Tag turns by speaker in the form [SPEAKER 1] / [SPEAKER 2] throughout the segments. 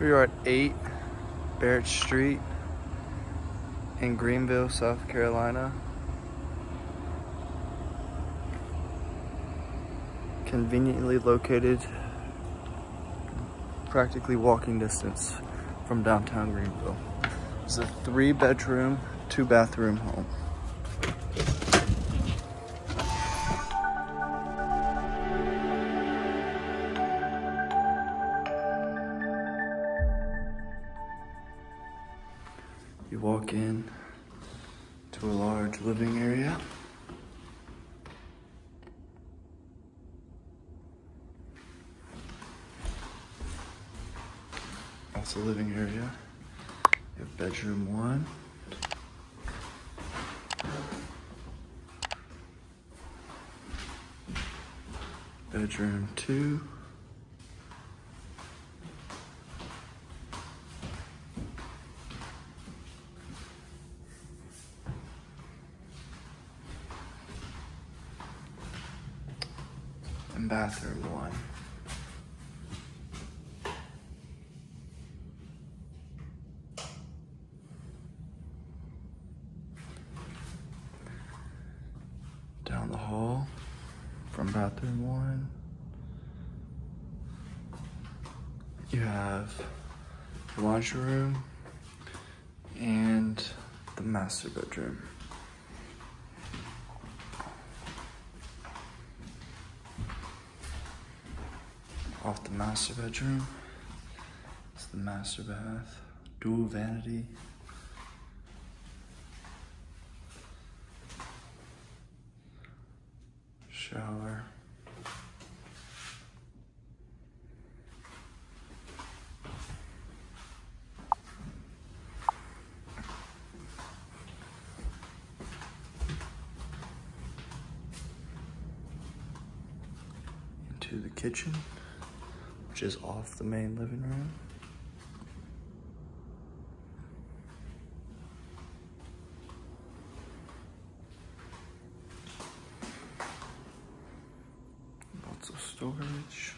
[SPEAKER 1] We are at 8 Barrett Street in Greenville, South Carolina. Conveniently located, practically walking distance from downtown Greenville. It's a three bedroom, two bathroom home. You walk in to a large living area. That's a living area. You have bedroom one. Bedroom two. And bathroom one. Down the hall from bathroom one, you have the laundry room and the master bedroom. Off the master bedroom. It's the master bath, dual vanity. Shower. Into the kitchen which is off the main living room. Lots of storage.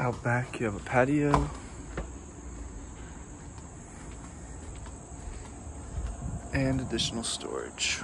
[SPEAKER 1] Out back, you have a patio. And additional storage.